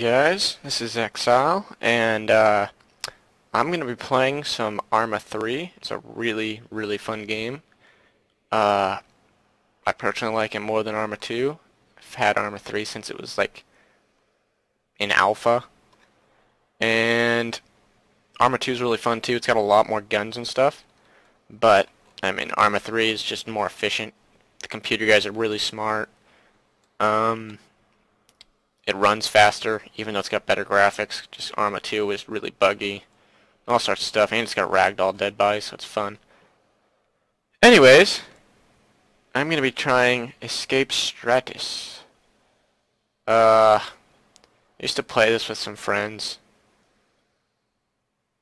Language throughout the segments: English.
Guys, this is Exile, and uh, I'm going to be playing some Arma 3. It's a really, really fun game. Uh, I personally like it more than Arma 2. I've had Arma 3 since it was like in alpha. And Arma 2 is really fun too. It's got a lot more guns and stuff. But, I mean, Arma 3 is just more efficient. The computer guys are really smart. Um, it runs faster, even though it's got better graphics. Just Arma 2 is really buggy. All sorts of stuff, and it's got ragdoll dead bodies, so it's fun. Anyways, I'm going to be trying Escape Stratis. Uh, I used to play this with some friends,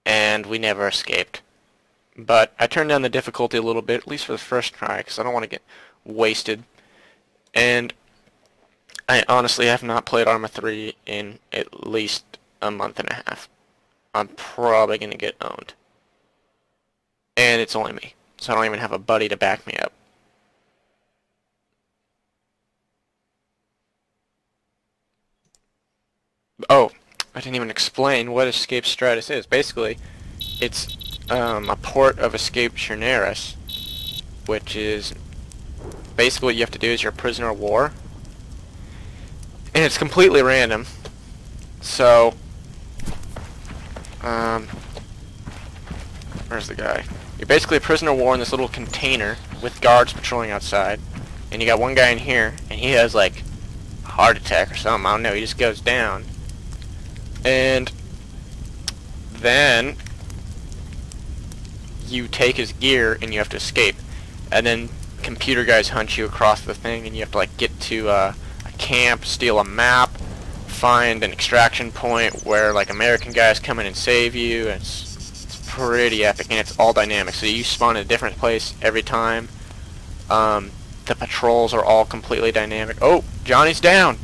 and we never escaped. But I turned down the difficulty a little bit, at least for the first try, because I don't want to get wasted. And I honestly have not played Arma 3 in at least a month and a half. I'm probably going to get owned. And it's only me, so I don't even have a buddy to back me up. Oh, I didn't even explain what Escape Stratis is. Basically, it's um, a port of Escape Chernarus, which is basically what you have to do is you're a prisoner of war, and it's completely random. So, um, where's the guy? You're basically a prisoner of war in this little container with guards patrolling outside, and you got one guy in here, and he has like a heart attack or something. I don't know. He just goes down, and then you take his gear and you have to escape, and then computer guys hunt you across the thing, and you have to like get to uh, camp, steal a map, find an extraction point where like American guys come in and save you. It's, it's pretty epic, and it's all dynamic. So you spawn in a different place every time. Um, the patrols are all completely dynamic. Oh, Johnny's down.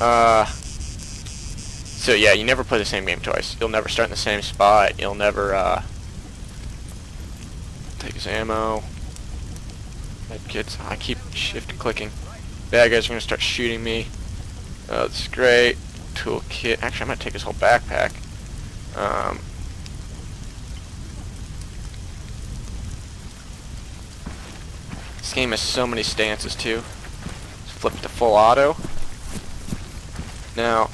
Uh, so yeah, you never play the same game twice. You'll never start in the same spot. You'll never uh, take his ammo. That gets. I keep shift clicking. Bad guys are gonna start shooting me. Oh, this is great. Toolkit. Actually, I'm gonna take his whole backpack. Um, this game has so many stances too. Let's flip to full auto. Now,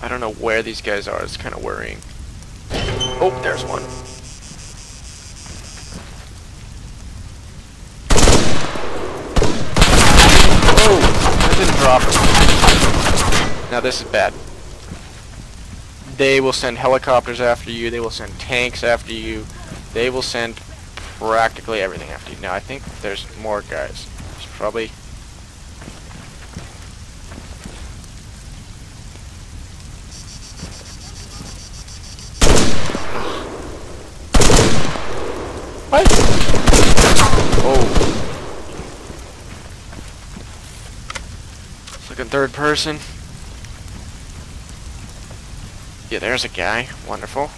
I don't know where these guys are. It's kind of worrying. Oh, there's one. Oh, that didn't drop. Now this is bad. They will send helicopters after you. They will send tanks after you. They will send practically everything after you. Now I think there's more guys. There's probably What? Oh. It's like a third person. Yeah, there's a guy. Wonderful.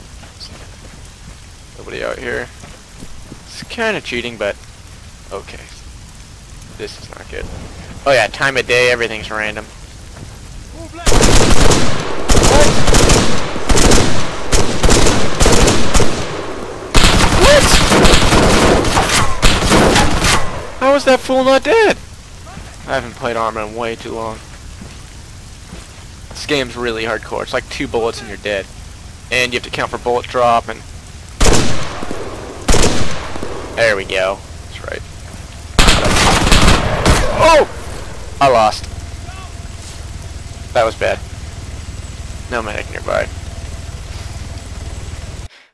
Nobody out here. It's kind of cheating, but okay. This is not good. Oh yeah, time of day, everything's random. How is that fool not dead? I haven't played Arma in way too long. This game's really hardcore. It's like two bullets and you're dead. And you have to count for bullet drop and... There we go. That's right. Oh! I lost. That was bad. No medic nearby.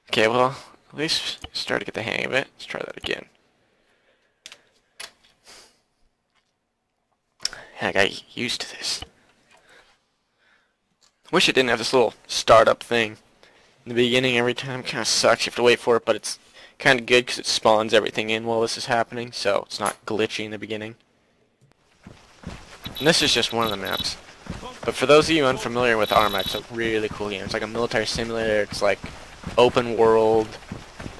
Okay, well, at least start to get the hang of it. Let's try that again. I got used to this. Wish it didn't have this little startup thing. In the beginning, every time kind of sucks. You have to wait for it, but it's kind of good because it spawns everything in while this is happening, so it's not glitchy in the beginning. And this is just one of the maps. But for those of you unfamiliar with Arma, it's a really cool game. It's like a military simulator. It's like open world.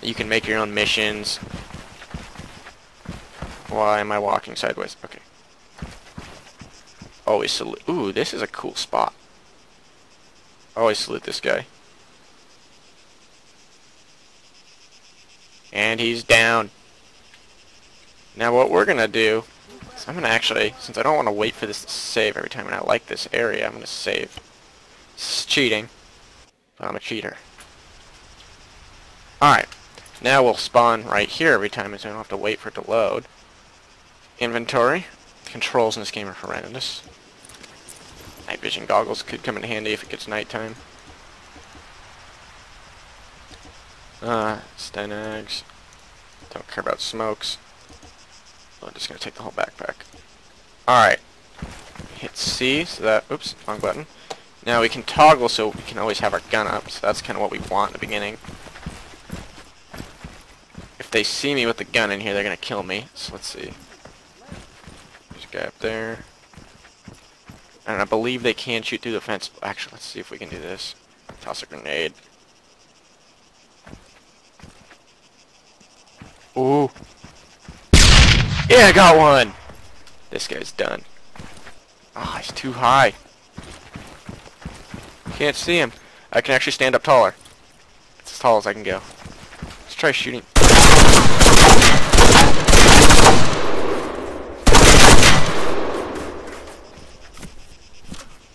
You can make your own missions. Why am I walking sideways? Okay. Always salute. Ooh, this is a cool spot. Oh, Always salute this guy. And he's down. Now what we're gonna do is I'm gonna actually, since I don't want to wait for this to save every time and I like this area, I'm gonna save. This is cheating, but I'm a cheater. Alright, now we'll spawn right here every time so I don't have to wait for it to load. Inventory. Controls in this game are horrendous. Night vision goggles could come in handy if it gets nighttime. Uh, STANAGs. Don't care about smokes. I'm just gonna take the whole backpack. Alright. Hit C, so that, oops, wrong button. Now we can toggle so we can always have our gun up, so that's kind of what we want in the beginning. If they see me with the gun in here, they're gonna kill me, so let's see. There's a guy up there. And I believe they can shoot through the fence. Actually, let's see if we can do this. Toss a grenade. Ooh. Yeah, I got one! This guy's done. Ah, oh, he's too high. Can't see him. I can actually stand up taller. It's as tall as I can go. Let's try shooting.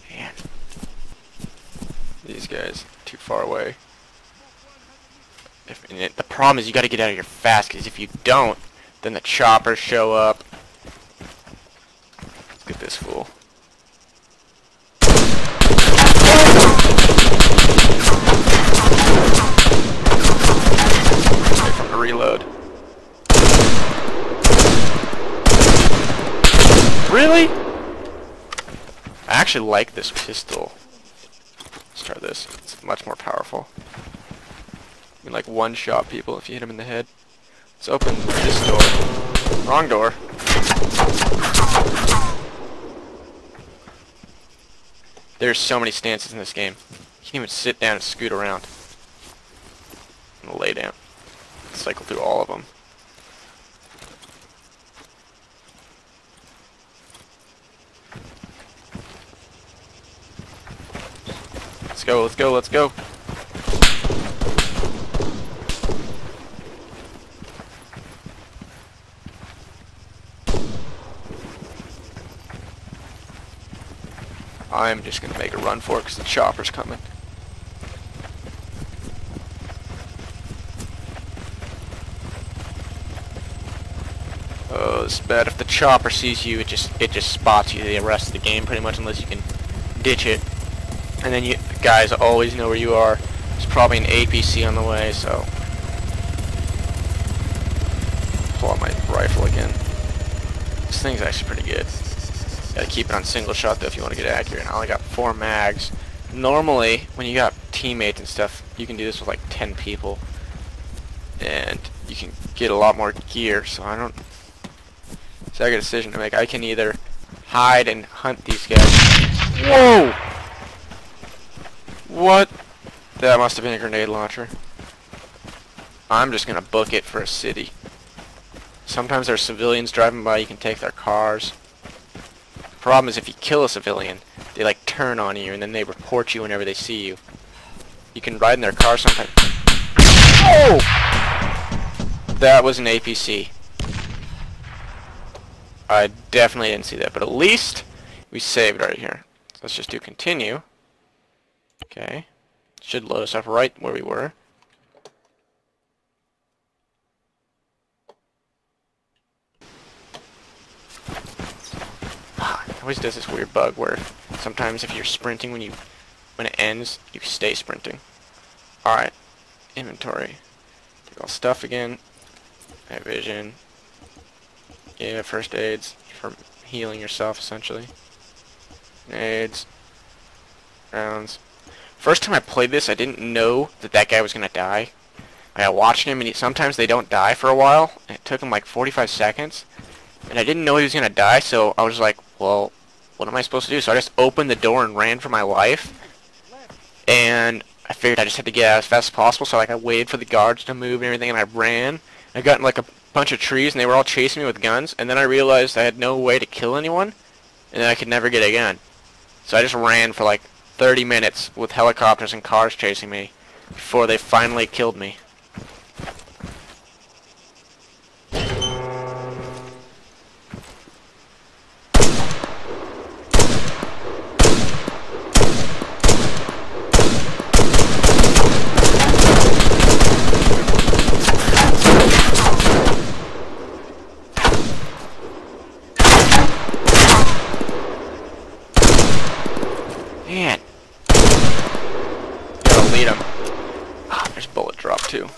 Man. These guys, too far away. If, the problem is you gotta get out of here fast, because if you don't, then the choppers show up. Let's get this fool. Reload. Really? I actually like this pistol. Try this. It's much more powerful. Like one-shot people if you hit them in the head. Let's open this door. Wrong door. There's so many stances in this game. You can even sit down and scoot around. And lay down. Cycle through all of them. Go, let's go, let's go. I'm just to make a run for it because the chopper's coming. Oh, it's bad. If the chopper sees you, it just it just spots you the rest of the game pretty much unless you can ditch it. And then you guys always know where you are. There's probably an APC on the way, so pull out my rifle again. This thing's actually pretty good. Gotta keep it on single shot though if you want to get accurate. I only got four mags. Normally, when you got teammates and stuff, you can do this with like 10 people. And you can get a lot more gear, so I don't... So I got a decision to make. I can either hide and hunt these guys. Whoa! What? That must have been a grenade launcher. I'm just gonna book it for a city. Sometimes there's civilians driving by, you can take their cars. The Problem is if you kill a civilian, they like turn on you and then they report you whenever they see you. You can ride in their car sometimes. Oh! That was an APC. I definitely didn't see that, but at least we saved right here. Let's just do continue. Okay. Should load us up right where we were. always does this weird bug where sometimes if you're sprinting when you when it ends, you stay sprinting. Alright. Inventory. Take all stuff again. Night vision. Yeah, first aids for healing yourself essentially. Aids. Rounds. First time I played this, I didn't know that that guy was gonna die. I watched him, and he, sometimes they don't die for a while. it took him like 45 seconds, and I didn't know he was gonna die. So I was like, well, what am I supposed to do? So I just opened the door and ran for my life. And I figured I just had to get out as fast as possible. So like I waited for the guards to move and everything, and I ran. I got in like a bunch of trees, and they were all chasing me with guns. And then I realized I had no way to kill anyone and then I could never get a gun. So I just ran for like 30 minutes with helicopters and cars chasing me before they finally killed me. Man. Gotta lead him. Ah, there's bullet drop too.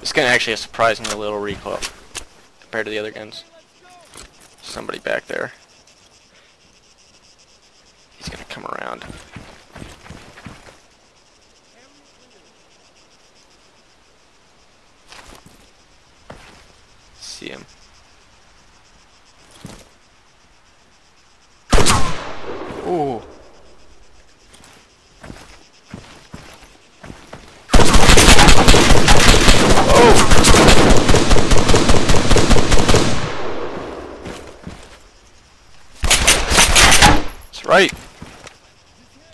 This gun actually a surprisingly little recoil compared to the other guns. Somebody back there. He's gonna come around. See him. Ooh. Right.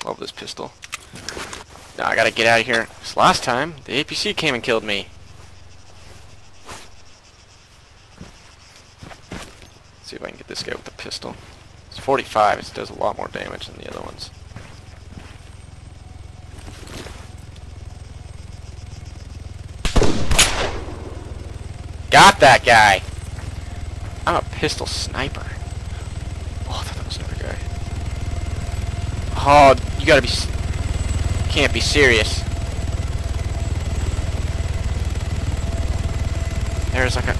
Love this pistol. Now I gotta get out of here. This last time, the APC came and killed me. Let's see if I can get this guy with the pistol. It's 45, it does a lot more damage than the other ones. Got that guy! I'm a pistol sniper. Oh, I thought that was another guy. Oh, you gotta be... Can't be serious. There's like a...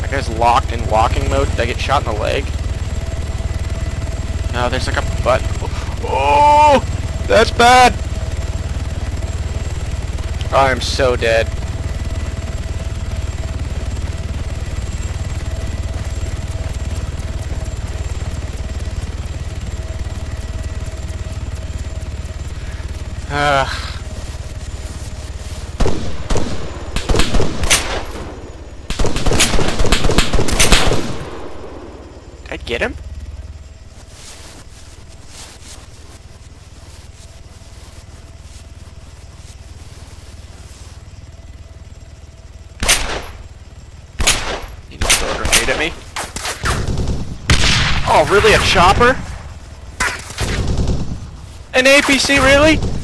That guy's locked in walking mode. Did I get shot in the leg? No, there's like a butt. Oh! That's bad! I'm so dead. Ugh. I get him? At me? Oh, really? A chopper? An APC, really?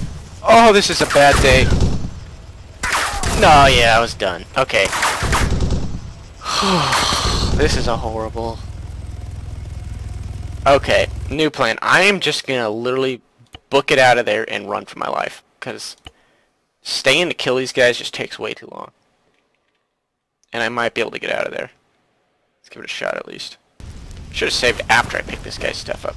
Oh, this is a bad day. No, yeah, I was done. Okay. this is a horrible... Okay, new plan. I am just gonna literally book it out of there and run for my life. Because staying to kill these guys just takes way too long. And I might be able to get out of there. Let's give it a shot at least. Should have saved after I picked this guy's stuff up.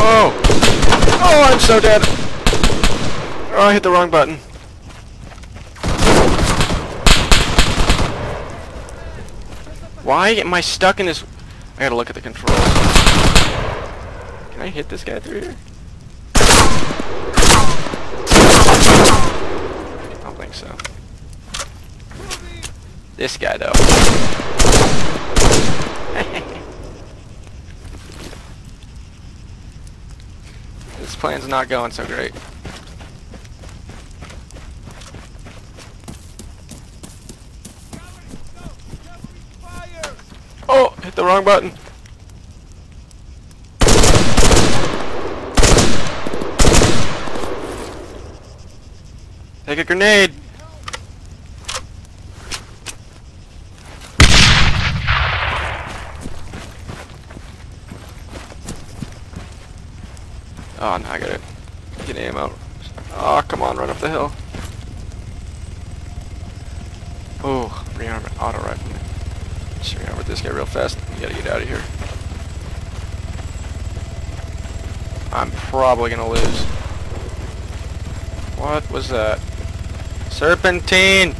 Oh! Oh, I'm dead! Oh, I hit the wrong button. Why am I stuck in this... I gotta look at the controls. Can I hit this guy through here? I don't think so. This guy, though. plan's not going so great. Oh, hit the wrong button. Take a grenade. Oh, now I got it. get ammo. Oh, come on, run up the hill. Oh, rearm auto rifle. Let's rearm with this guy real fast. We gotta get out of here. I'm probably gonna lose. What was that? Serpentine!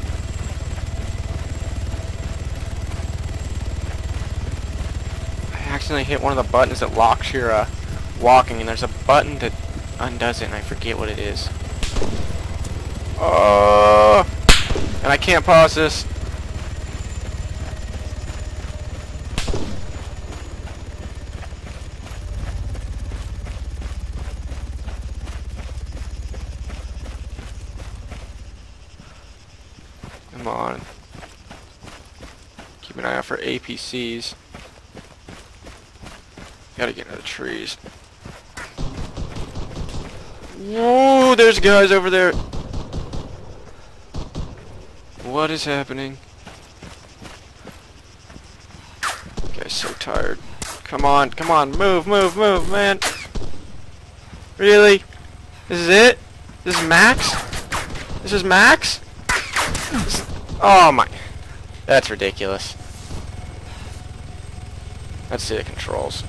I accidentally hit one of the buttons that locks your uh, walking, and there's a button that undoes it, and I forget what it is. Oh! And I can't pause this. Come on. Keep an eye out for APCs. Gotta get into the trees. Whoa, there's guys over there. What is happening? Guy's so tired. Come on, come on, move, move, move, man. Really? This is it? This is max? This is max? This oh my. That's ridiculous. Let's see the controls.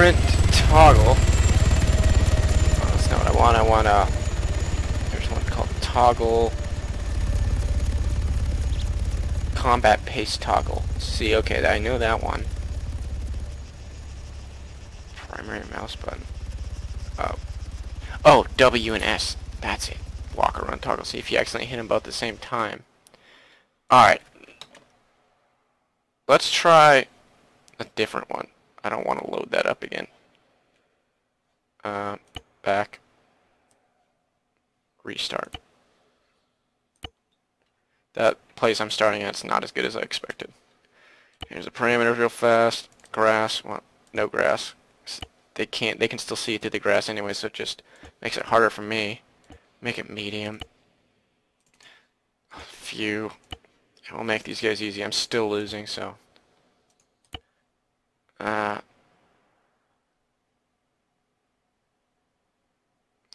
Sprint toggle. Oh, that's not what I want. I want a. There's one called toggle. Combat pace toggle. See, okay, I know that one. Primary mouse button. Oh. Oh, W and S. That's it. Walk around toggle. See if you accidentally hit them both at the same time. Alright. Let's try a different one. I don't want to load that up again. Uh, back. Restart. That place I'm starting at is not as good as I expected. Here's the parameters real fast. Grass. Well, no grass. They can't. They can still see it through the grass anyway, so it just makes it harder for me. Make it medium. Few. It will make these guys easy. I'm still losing, so uh,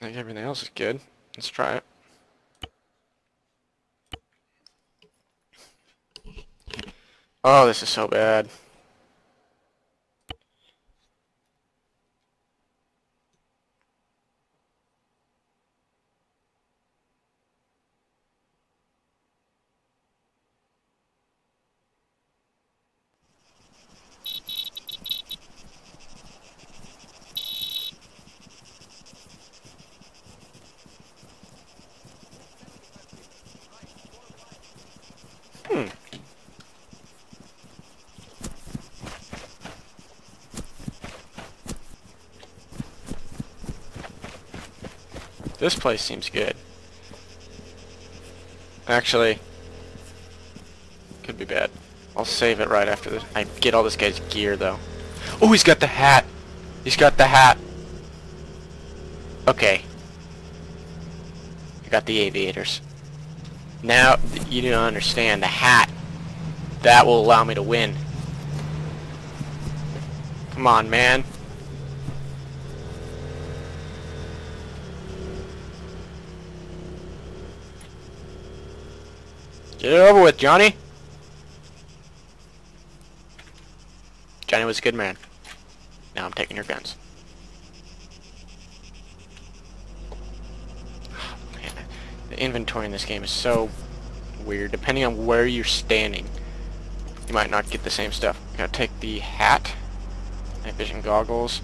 I think everything else is good. Let's try it. Oh, this is so bad. Hmm. This place seems good. Actually, could be bad. I'll save it right after this. I get all this guy's gear, though. Oh, he's got the hat! He's got the hat! Okay. I got the aviators. Now, you don't understand. The hat. That will allow me to win. Come on, man. Get it over with, Johnny. Johnny was a good man. Now I'm taking your guns. The inventory in this game is so weird. Depending on where you're standing, you might not get the same stuff. You gotta take the hat, night vision goggles.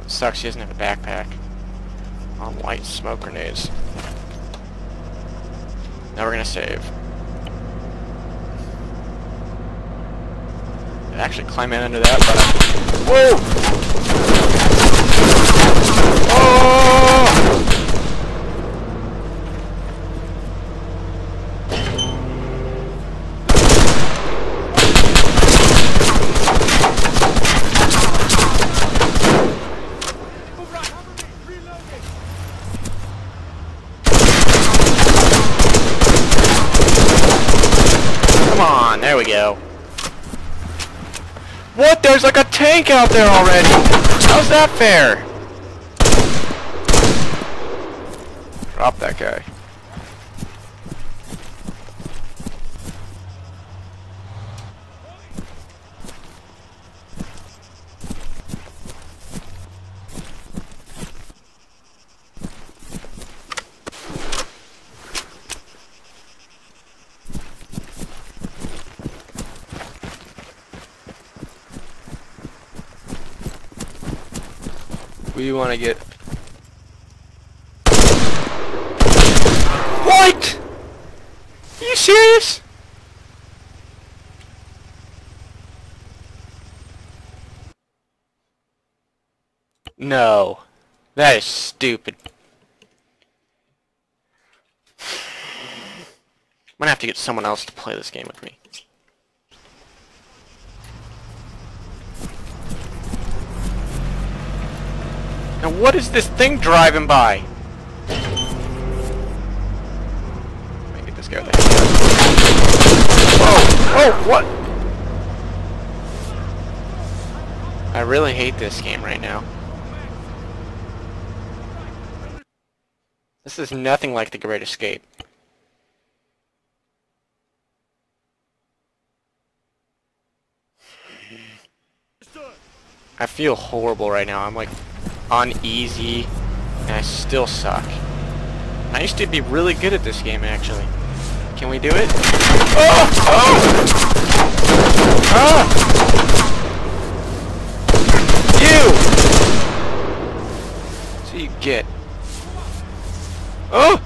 It sucks he doesn't have a backpack. On light smoke grenades. Now we're gonna save. I actually climb in under that, but I... Whoa! Oh! There we go. What? There's like a tank out there already! How's that fair? Drop that guy. We want to get... What? Are you serious? No. That is stupid. I'm gonna have to get someone else to play this game with me. Now what is this thing driving by? Maybe this guy there. Oh! Oh! What? I really hate this game right now. This is nothing like The Great Escape. I feel horrible right now. I'm like uneasy, and I still suck. I used to be really good at this game, actually. Can we do it? Oh! Oh! Ah! You! So you get. Oh!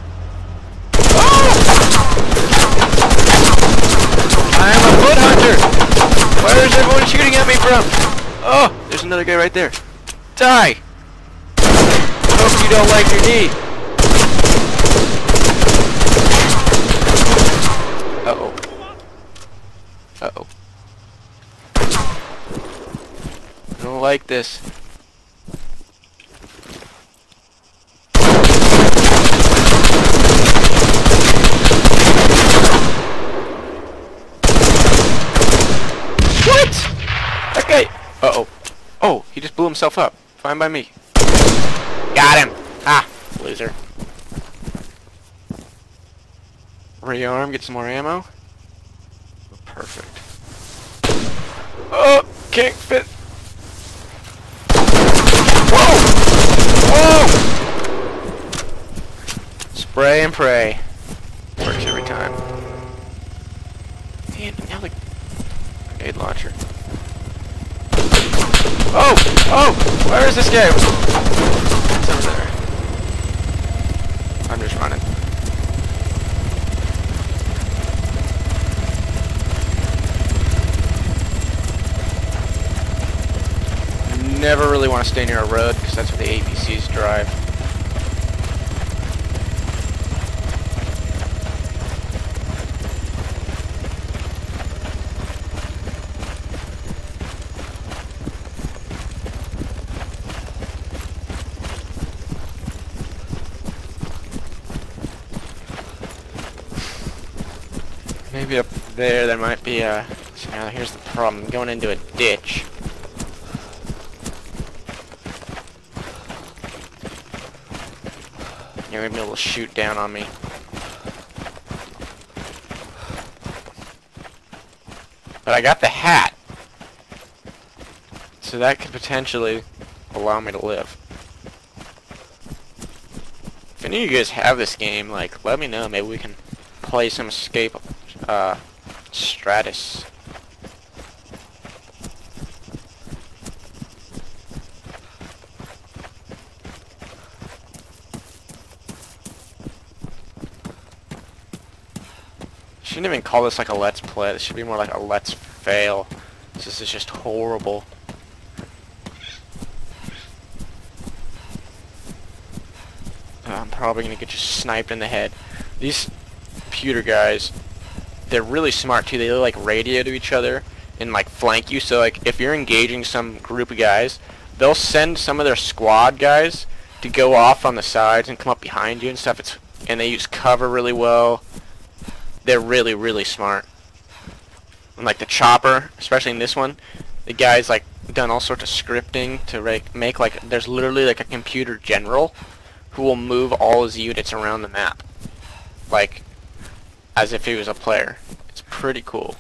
Oh! I am a foot hunter! Where is everyone shooting at me from? Oh! There's another guy right there. Die! Hope you don't like your knee. Uh-oh. Uh-oh. I don't like this. What? Guy... Uh-oh. Oh, he just blew himself up. Fine by me. Got him! Ah, loser. Rearm, get some more ammo. Perfect. Oh, can't fit. Whoa! Whoa! Spray and pray. Works every time. Man, now the grenade launcher. Oh! Oh! Where is this guy? It's over there. I'm just running. Never really want to stay near a road because that's where the APCs drive. Maybe up there, there might be a... So now here's the problem. I'm going into a ditch. You're gonna be able to shoot down on me. But I got the hat. So that could potentially allow me to live. If any of you guys have this game, like, let me know. Maybe we can play some escape uh, Stratis. Shouldn't even call this like a let's play. This should be more like a let's fail. This is just horrible. I'm probably gonna get just sniped in the head. These computer guys, they're really smart too. They like radio to each other and like flank you. So like if you're engaging some group of guys, they'll send some of their squad guys to go off on the sides and come up behind you and stuff. It's and they use cover really well. They're really really smart. And like the chopper, especially in this one, the guy's like done all sorts of scripting to make, make like there's literally like a computer general who will move all his units around the map, like as if he was a player. It's pretty cool.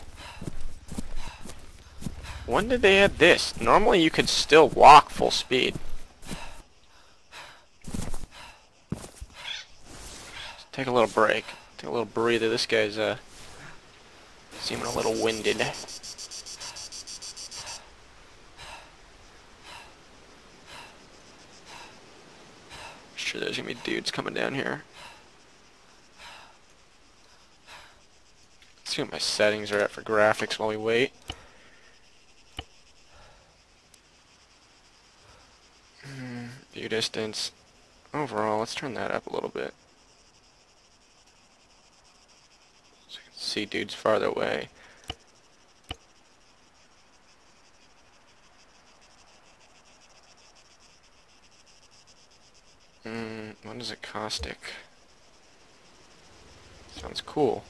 When did they add this? Normally you could still walk full speed. Let's take a little break. Take a little breather. This guy's uh seeming a little winded. Sure there's gonna be dudes coming down here. Let's see what my settings are at for graphics while we wait. View distance. Overall, let's turn that up a little bit. So you can see dudes farther away. Hmm, what is it caustic? Sounds cool.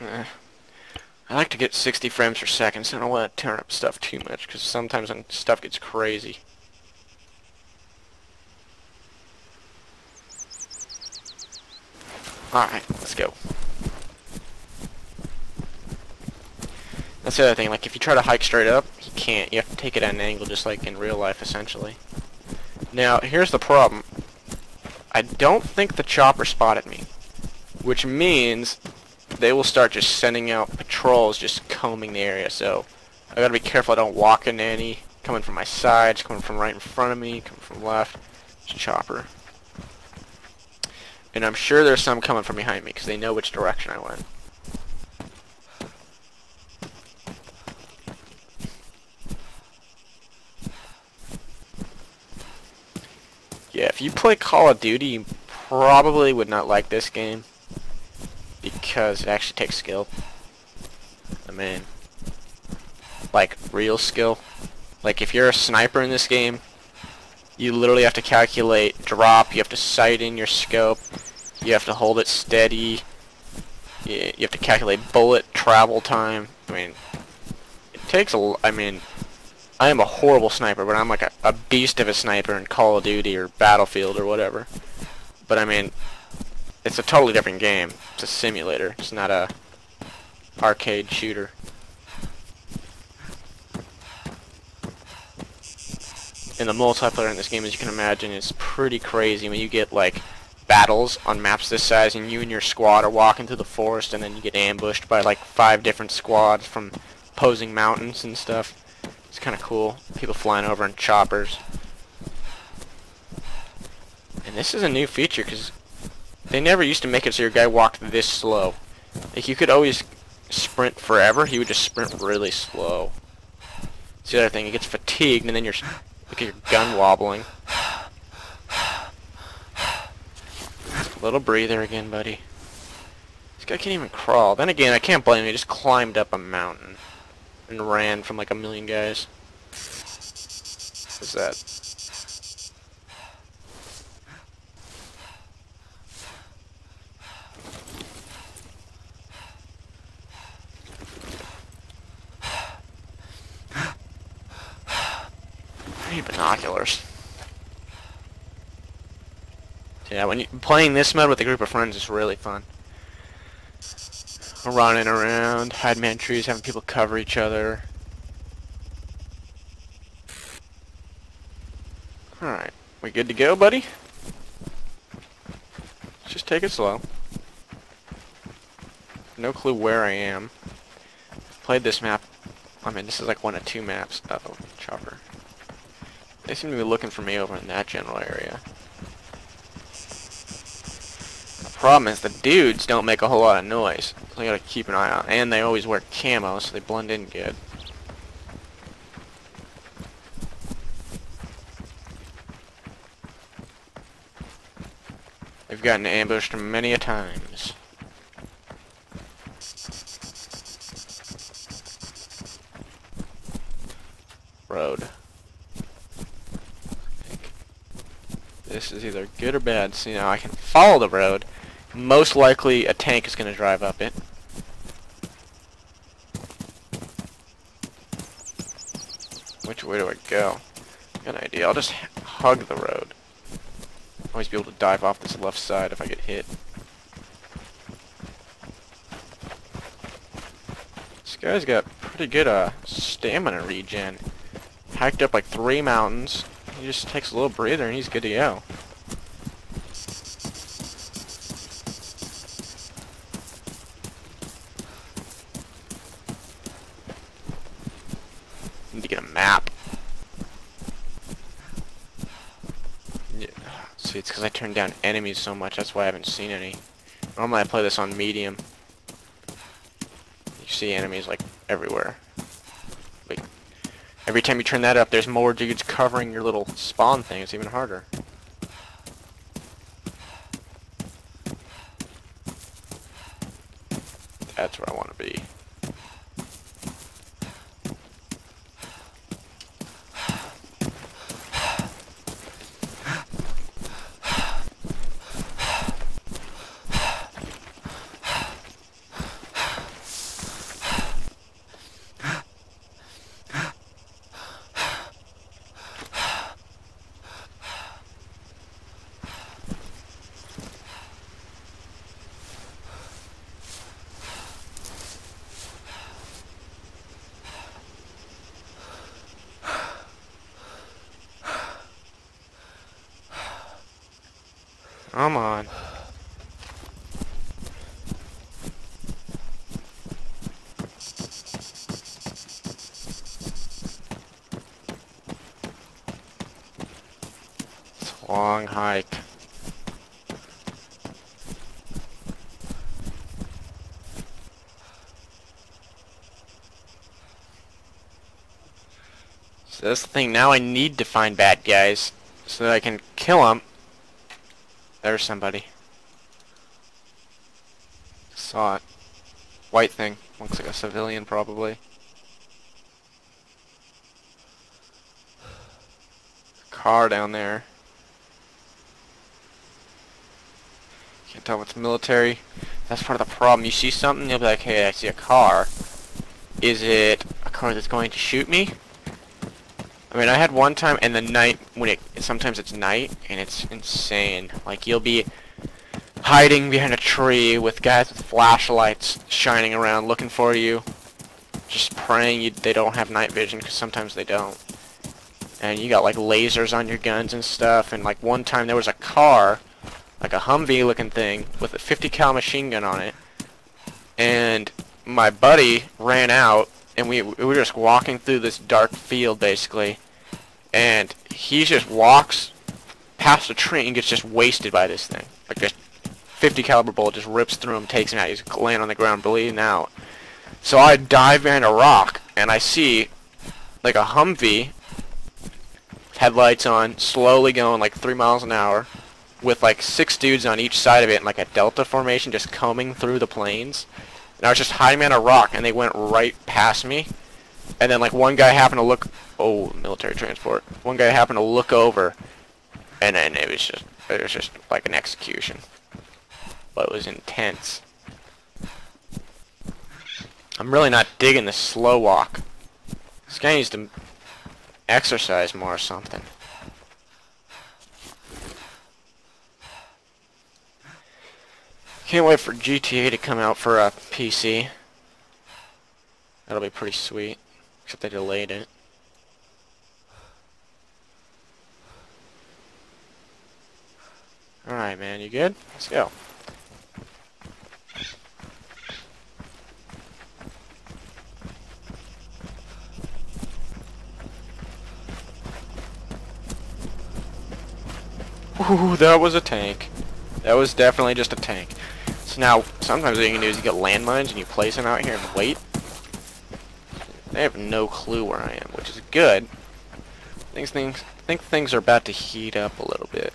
I like to get 60 frames per second, so I don't want to turn up stuff too much, because sometimes when stuff gets crazy. Alright, let's go. That's the other thing, like if you try to hike straight up, you can't. You have to take it at an angle just like in real life, essentially. Now, here's the problem. I don't think the chopper spotted me. Which means they will start just sending out patrols just combing the area. So I gotta be careful I don't walk into any coming from my sides, coming from right in front of me, coming from left. It's chopper. And I'm sure there's some coming from behind me because they know which direction I went. Yeah, if you play Call of Duty, you probably would not like this game because it actually takes skill. I mean, like real skill. Like if you're a sniper in this game, you literally have to calculate drop, you have to sight in your scope, you have to hold it steady, you, have to calculate bullet travel time. I mean, it takes a, I mean, I am a horrible sniper, but I'm like a, a beast of a sniper in Call of Duty or Battlefield or whatever. But I mean, it's a totally different game. It's a simulator. It's not a arcade shooter. And the multiplayer in this game, as you can imagine, is pretty crazy when you get like battles on maps this size and you and your squad are walking through the forest and then you get ambushed by like five different squads from opposing mountains and stuff. It's kind of cool. People flying over in choppers. And this is a new feature because they never used to make it so your guy walked this slow. Like you could always sprint forever, he would just sprint really slow. It's the other thing, he gets fatigued and then you're look at your gun wobbling. A little breather again, buddy. This guy can't even crawl. Then again, I can't blame him, he just climbed up a mountain and ran from like a million guys. What's that? Need binoculars. Yeah, when you playing this mode with a group of friends is really fun. Running around, hide man trees, having people cover each other. Alright, we good to go, buddy? Just take it slow. No clue where I am. Played this map. I mean, this is like one of two maps. Uh oh, chopper. They seem to be looking for me over in that general area. The problem is the dudes don't make a whole lot of noise. So you gotta keep an eye out. And they always wear camo, so they blend in good. They've gotten ambushed many a times. Road. This is either good or bad. See now I can follow the road. Most likely a tank is going to drive up it. Which way do I go? Good idea. I'll just hug the road. Always be able to dive off this left side if I get hit. This guy's got pretty good uh, stamina regen. Hiked up like three mountains. He just takes a little breather and he's good to go. Need to get a map. Yeah. See, it's because I turned down enemies so much, that's why I haven't seen any. Normally I play this on medium. You see enemies like everywhere. Every time you turn that up, there's more dudes covering your little spawn thing. It's even harder. That's where I want to be. Come on. Long hike. So that's the thing, now I need to find bad guys so that I can kill them there's somebody. Saw it. White thing. Looks like a civilian, probably. Car down there. Can't tell if it's military. That's part of the problem. You see something, you'll be like, hey, I see a car. Is it a car that's going to shoot me? I mean, I had one time in the night when it sometimes it's night and it's insane. Like you'll be hiding behind a tree with guys with flashlights shining around looking for you, just praying you they don't have night vision because sometimes they don't. And you got like lasers on your guns and stuff. And like one time there was a car, like a Humvee looking thing with a 50 cal machine gun on it, and my buddy ran out and we, we were just walking through this dark field basically and he just walks past a tree and gets just wasted by this thing. Like just 50 caliber bullet just rips through him, takes him out. He's laying on the ground bleeding out. So I dive behind a rock and I see like a Humvee headlights on, slowly going like three miles an hour, with like six dudes on each side of it in like a delta formation, just combing through the plains. And I was just hiding behind a rock, and they went right past me. And then like one guy happened to look oh military transport. One guy happened to look over and then it was just it was just like an execution. But it was intense. I'm really not digging the slow walk. This guy needs to exercise more or something. Can't wait for GTA to come out for a PC. That'll be pretty sweet. Except they delayed it. Alright, man, you good? Let's go. Ooh, that was a tank. That was definitely just a tank. So now, sometimes what you can do is you get landmines and you place them out here and wait. They have no clue where I am, which is good. Things, things, I think things are about to heat up a little bit.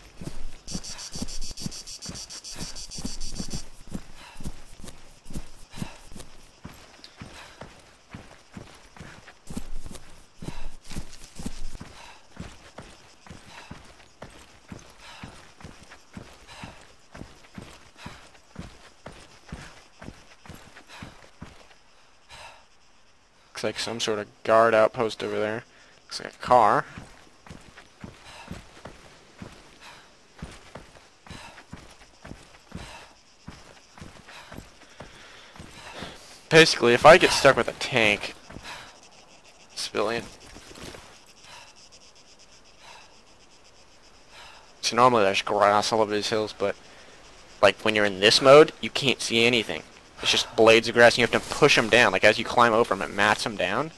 Like some sort of guard outpost over there. Looks like a car. Basically, if I get stuck with a tank, civilian. So normally there's grass all over these hills, but like when you're in this mode, you can't see anything. It's just blades of grass and you have to push them down. Like as you climb over them, it mats them down.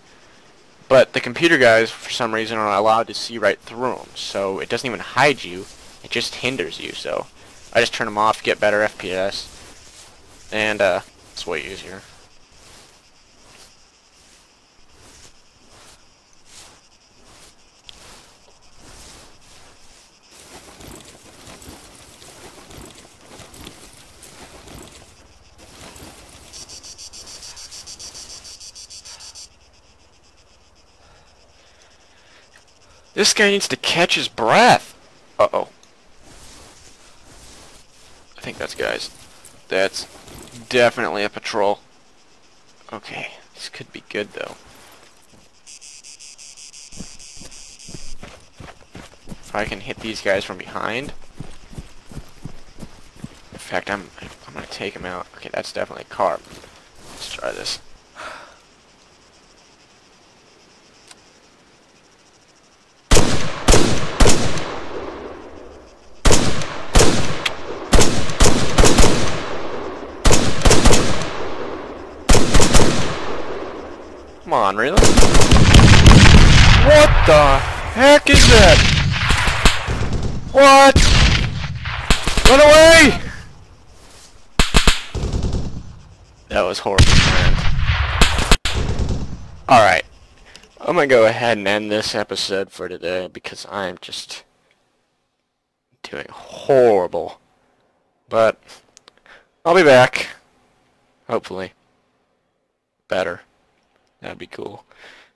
But the computer guys, for some reason, are allowed to see right through them. So it doesn't even hide you. It just hinders you. So I just turn them off get better FPS. And uh, it's way easier. This guy needs to catch his breath. Uh-oh. I think that's guys. That's definitely a patrol. Okay, this could be good though. If I can hit these guys from behind. In fact, I'm I'm gonna take him out. Okay, that's definitely a car. Let's try this. Come on, really? What the heck is that? What? Run away! That was horrible, man. Alright. I'm gonna go ahead and end this episode for today because I'm just doing horrible. But I'll be back. Hopefully. Better. That'd be cool.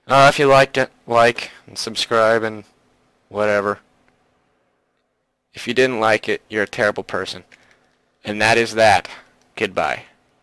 Uh, if you liked it, like and subscribe and whatever. If you didn't like it, you're a terrible person. And that is that. Goodbye.